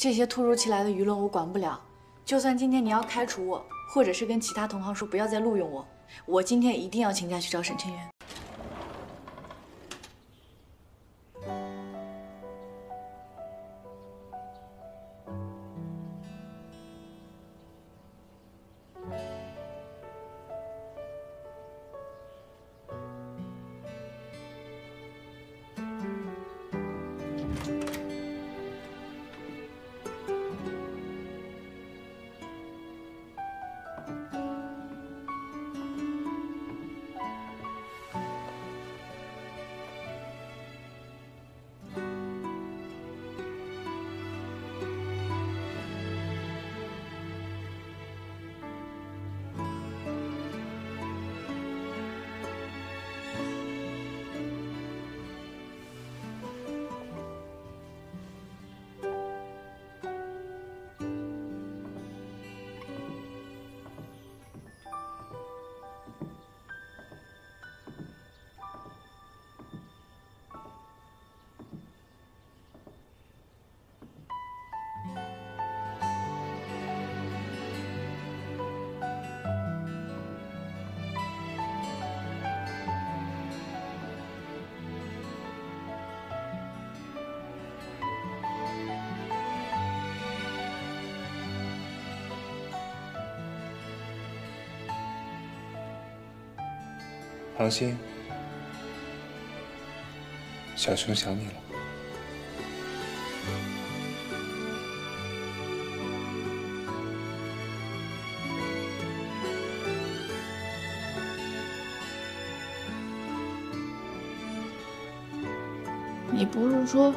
这些突如其来的舆论我管不了。就算今天你要开除我，或者是跟其他同行说不要再录用我，我今天一定要请假去找沈清源。唐心，小熊想你了。你不是说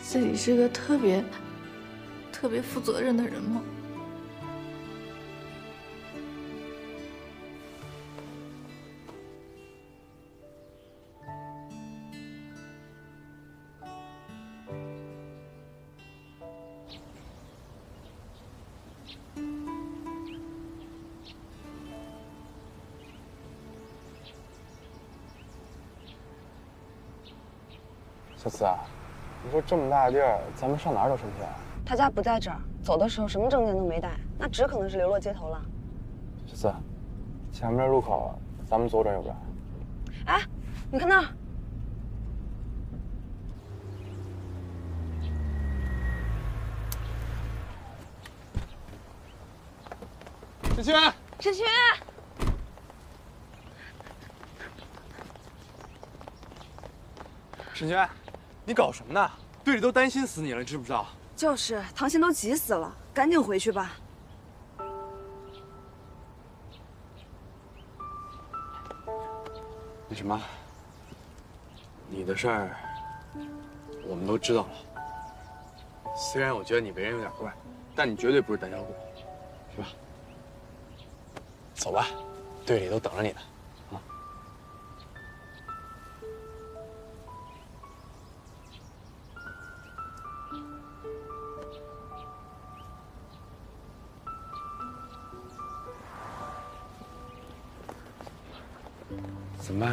自己是个特别、特别负责任的人吗？小慈啊，你说这么大的地儿，咱们上哪儿找陈轩？他家不在这儿，走的时候什么证件都没带，那只可能是流落街头了。小慈，前面路口，咱们左转右转。哎，你看那儿，陈轩，沈清源，沈轩，你搞什么呢？队里都担心死你了，你知不知道？就是唐鑫都急死了，赶紧回去吧。那什么，你的事儿我们都知道了。虽然我觉得你为人有点怪，但你绝对不是胆小鬼，是吧？走吧，队里都等着你呢。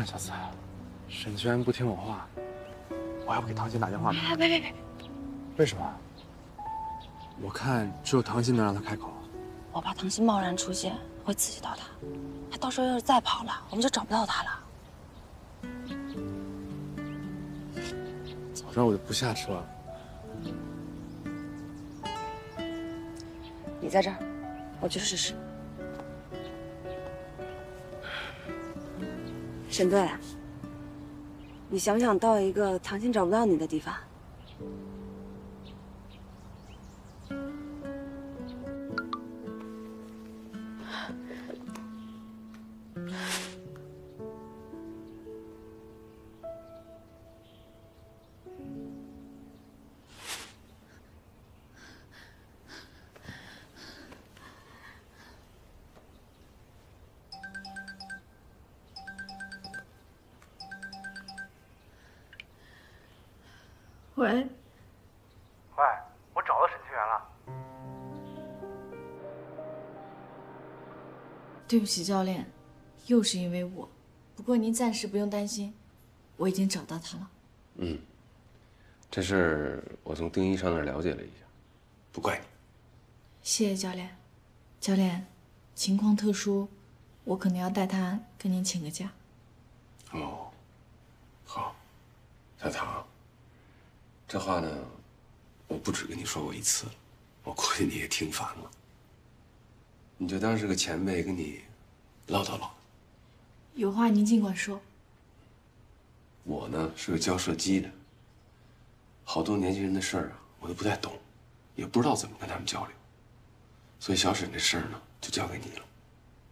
小四？沈轩不听我话，我要不给唐鑫打电话吧？哎，别别别，为什么？我看只有唐鑫能让他开口。我怕唐鑫贸然出现会刺激到他，他到时候要是再跑了，我们就找不到他了。早知道我就不下车了。你在这儿，我去试试。沈队，你想不想到一个唐鑫找不到你的地方？喂，喂，我找到沈清源了。对不起，教练，又是因为我。不过您暂时不用担心，我已经找到他了。嗯，这事儿我从丁医生那儿了解了一下，不怪你。谢谢教练。教练，情况特殊，我可能要带他跟您请个假。哦，好，小唐，这话呢，我不止跟你说过一次了，我估计你也听烦了。你就当是个前辈跟你唠叨唠叨。有话您尽管说。我呢是个教射击的，好多年轻人的事儿啊，我都不太懂，也不知道怎么跟他们交流。所以小沈这事儿呢，就交给你了。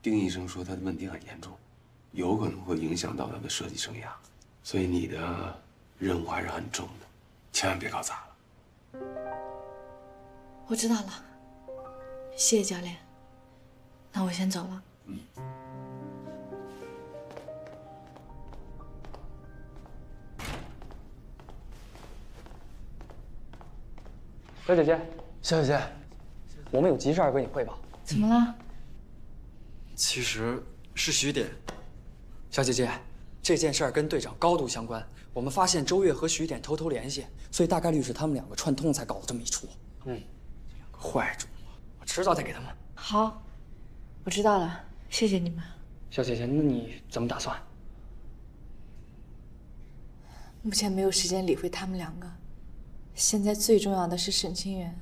丁医生说他的问题很严重，有可能会影响到他的射击生涯，所以你的任务还是很重的，千万别搞砸了。我知道了，谢谢教练。那我先走了。嗯。小姐姐，小姐姐。我们有急事要跟你汇报。怎么了？其实是徐典。小姐姐，这件事儿跟队长高度相关。我们发现周月和徐典偷偷联系，所以大概率是他们两个串通才搞了这么一出。嗯，这两个坏主谋，我迟早得给他们。好，我知道了，谢谢你们。小姐姐，那你怎么打算？目前没有时间理会他们两个，现在最重要的是沈清源。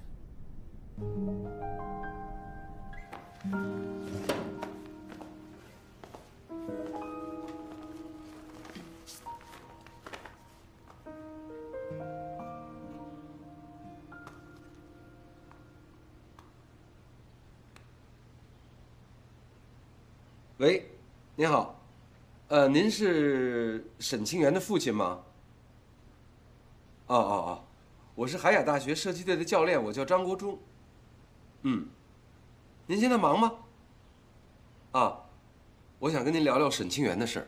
喂，您好，呃，您是沈清源的父亲吗？哦哦哦，我是海雅大学射击队的教练，我叫张国忠。嗯，您现在忙吗？啊，我想跟您聊聊沈清源的事儿。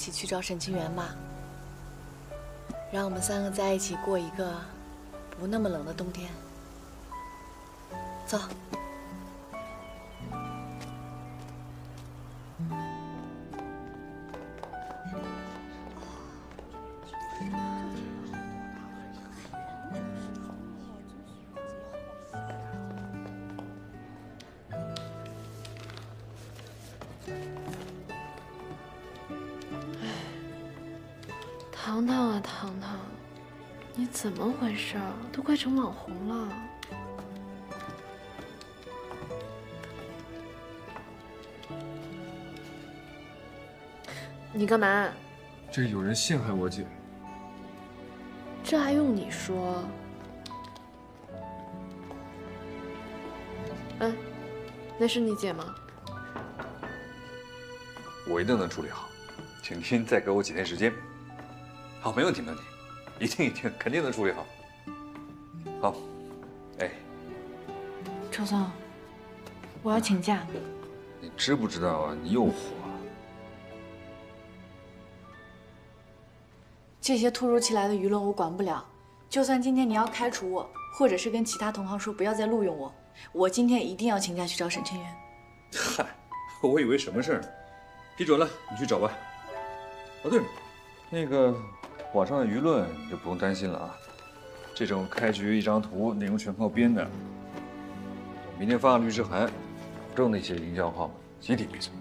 一起去找沈清源吧。让我们三个在一起过一个不那么冷的冬天。走。么回事？都快成网红了。你干嘛？这有人陷害我姐。这还用你说？哎，那是你姐吗？我一定能处理好，请您再给我几天时间。好，没问题，没问题，一定一定，肯定能处理好。好，哎，周总，我要请假。你知不知道啊？你又火了。这些突如其来的舆论我管不了，就算今天你要开除我，或者是跟其他同行说不要再录用我，我今天一定要请假去找沈清源。嗨，我以为什么事儿呢？批准了，你去找吧。哦，对了，那个。网上的舆论你就不用担心了啊！这种开局一张图，内容全靠编的。明天发个律师函，保证那些营销号集体闭嘴。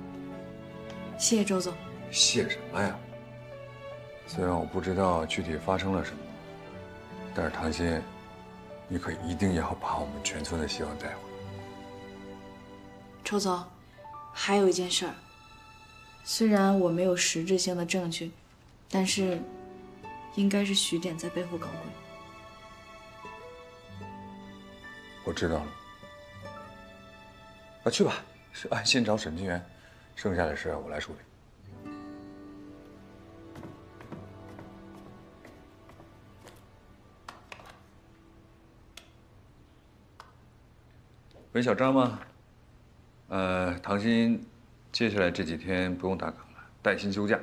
谢谢周总。谢什么呀？虽然我不知道具体发生了什么，但是唐鑫，你可一定要把我们全村的希望带回来。周总，还有一件事儿，虽然我没有实质性的证据，但是。应该是徐典在背后搞鬼。我知道了。啊，去吧，安心找沈清源，剩下的事我来处理。喂，小张吗？呃，唐鑫，接下来这几天不用打卡了，带薪休假。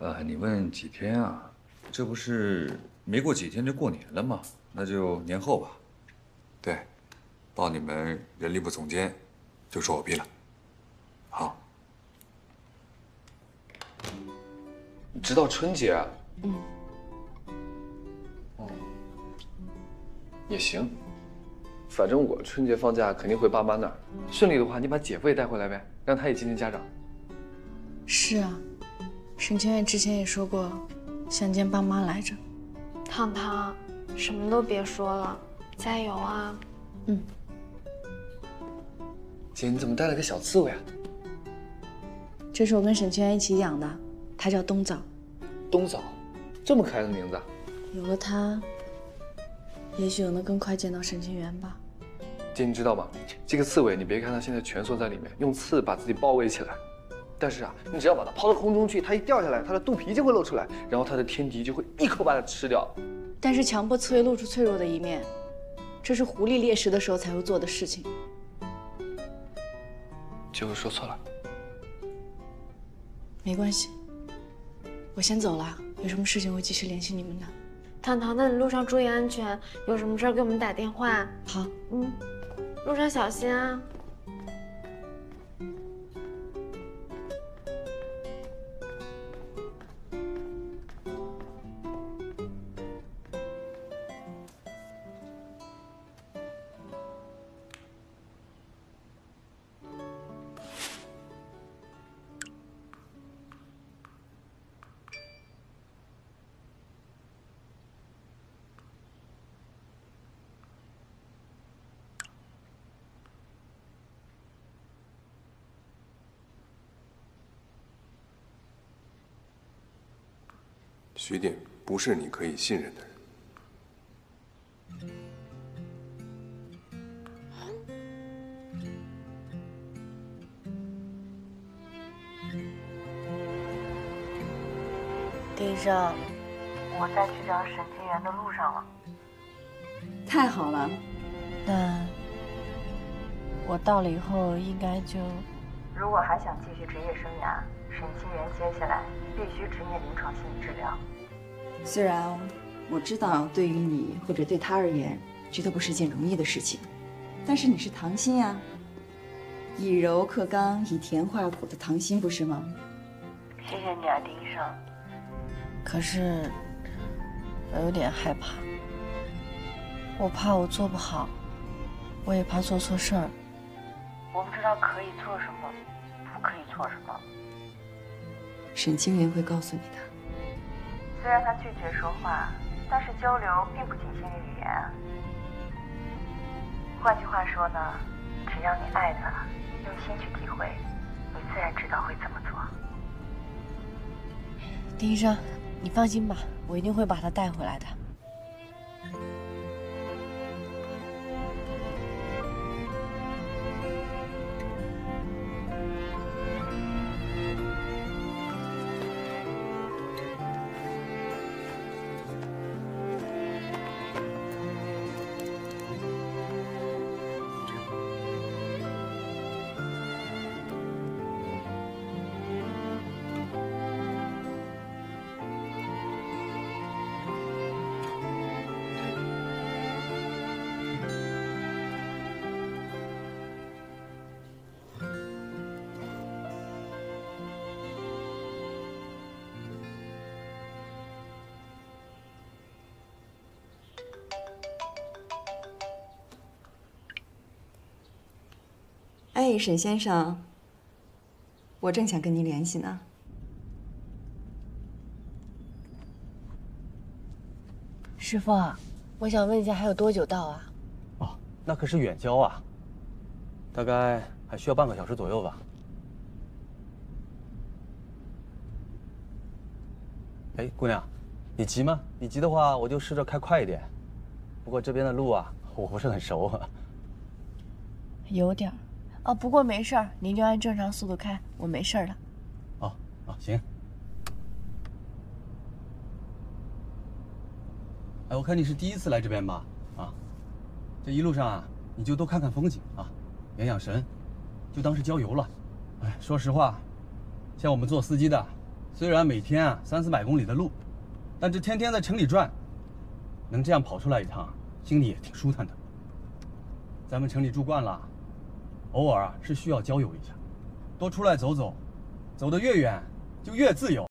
呃，你问几天啊？这不是没过几天就过年了吗？那就年后吧。对，报你们人力部总监，就说我毕了。好，直到春节啊？嗯，哦，也行。反正我春节放假肯定回爸妈那儿，顺利的话，你把姐夫也带回来呗，让他也见见家长。是啊，沈清月之前也说过，想见爸妈来着。糖糖，什么都别说了，加油啊！嗯。姐，你怎么带了个小刺猬啊？这是我跟沈清源一起养的，它叫冬枣。冬枣，这么可爱的名字。有了它，也许我能更快见到沈清源吧。姐，你知道吗？这个刺猬，你别看它现在蜷缩在里面，用刺把自己包围起来，但是啊，你只要把它抛到空中去，它一掉下来，它的肚皮就会露出来，然后它的天敌就会一口把它吃掉。但是强迫刺猬露出脆弱的一面，这是狐狸猎食的时候才会做的事情。结果说错了。没关系，我先走了。有什么事情我会及时联系你们的。糖糖，那你路上注意安全，有什么事给我们打电话。好，嗯，路上小心啊。徐典不是你可以信任的人。丁医生，我在去找沈清源的路上了。太好了，那我到了以后应该就……如果还想继续职业生涯，沈清源接下来必须执业临床心理治疗。虽然我知道对于你或者对他而言，这都不是件容易的事情，但是你是唐心呀，以柔克刚，以甜化苦的唐心，不是吗？谢谢你啊，丁医生。可是我有点害怕，我怕我做不好，我也怕做错事儿。我不知道可以做什么，不可以做什么。沈清源会告诉你的。虽然他拒绝说话，但是交流并不仅限于语言。换句话说呢，只要你爱他，用心去体会，你自然知道会怎么做。丁医生，你放心吧，我一定会把他带回来的。哎，沈先生，我正想跟您联系呢。师傅，我想问一下，还有多久到啊？哦，那可是远郊啊，大概还需要半个小时左右吧。哎，姑娘，你急吗？你急的话，我就试着开快一点。不过这边的路啊，我不是很熟。有点儿。哦，不过没事儿，您就按正常速度开，我没事儿的。哦哦，行。哎，我看你是第一次来这边吧？啊，这一路上啊，你就多看看风景啊，养养神，就当是郊游了。哎，说实话，像我们做司机的，虽然每天啊三四百公里的路，但这天天在城里转，能这样跑出来一趟，心里也挺舒坦的。咱们城里住惯了，偶尔啊是需要郊游一下，多出来走走，走得越远就越自由。